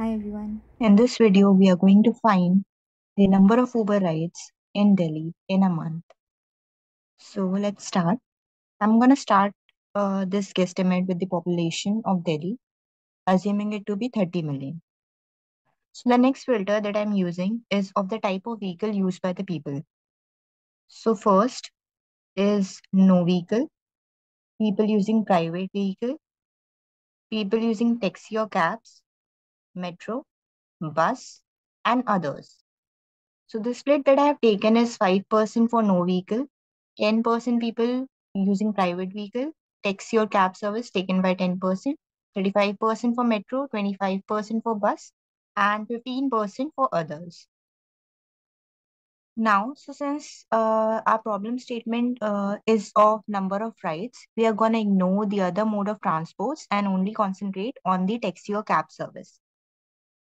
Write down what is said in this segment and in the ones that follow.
Hi everyone. In this video, we are going to find the number of Uber rides in Delhi in a month. So let's start. I'm going to start uh, this guesstimate with the population of Delhi, assuming it to be 30 million. So the next filter that I'm using is of the type of vehicle used by the people. So first is no vehicle, people using private vehicle, people using taxi or cabs, metro, bus, and others. So the split that I have taken is 5% for no vehicle, 10% people using private vehicle, taxi or cab service taken by 10%, 35% for metro, 25% for bus, and 15% for others. Now, so since uh, our problem statement uh, is of number of rides, we are going to ignore the other mode of transports and only concentrate on the taxi or cab service.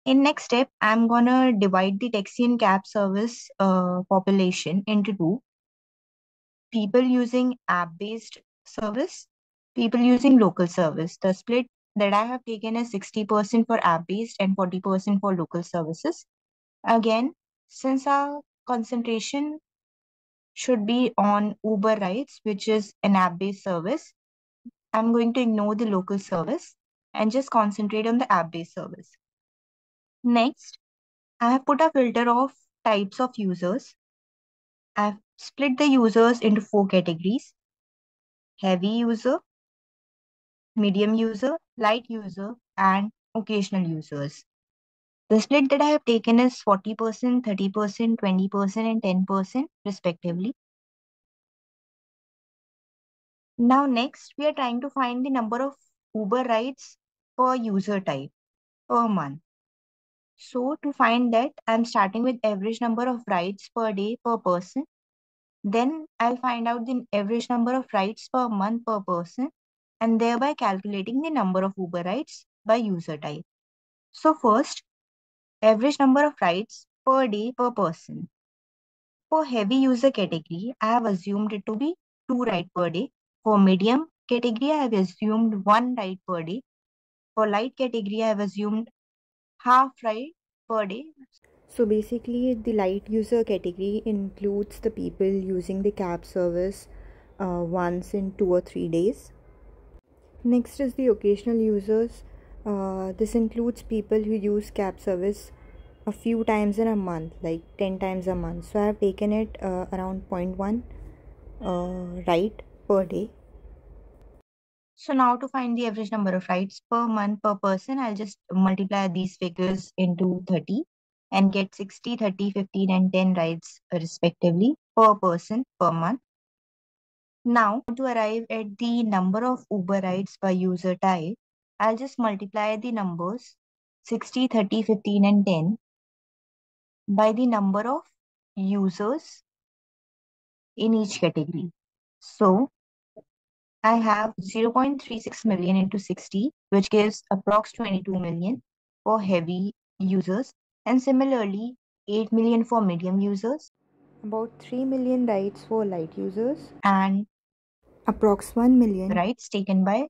In next step, I'm gonna divide the taxi and cab service uh, population into two. People using app-based service, people using local service. The split that I have taken is 60% for app-based and 40% for local services. Again, since our concentration should be on Uber rides, which is an app-based service, I'm going to ignore the local service and just concentrate on the app-based service. Next, I have put a filter of types of users. I've split the users into four categories. Heavy user, medium user, light user, and occasional users. The split that I have taken is 40%, 30%, 20%, and 10% respectively. Now next, we are trying to find the number of Uber rides per user type per month. So to find that, I'm starting with average number of rides per day per person. Then I'll find out the average number of rides per month per person and thereby calculating the number of Uber rides by user type. So first, average number of rides per day per person. For heavy user category, I have assumed it to be two rides per day. For medium category, I have assumed one ride per day. For light category, I have assumed half ride per day. So basically, the light user category includes the people using the cab service uh, once in two or three days. Next is the occasional users. Uh, this includes people who use cab service a few times in a month, like 10 times a month. So I have taken it uh, around 0.1 uh, right per day. So now to find the average number of rides per month per person, I'll just multiply these figures into 30 and get 60, 30, 15 and 10 rides respectively per person per month. Now to arrive at the number of Uber rides per user type, I'll just multiply the numbers 60, 30, 15 and 10 by the number of users in each category. So I have 0.36 million into 60, which gives approx 22 million for heavy users and similarly 8 million for medium users. About 3 million rides for light users and approx 1 million rides taken by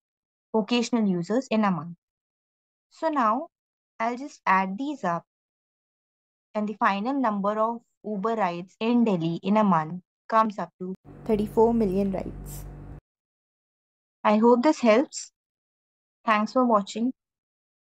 occasional users in a month. So now I'll just add these up and the final number of Uber rides in Delhi in a month comes up to 34 million rides. I hope this helps. Thanks for watching.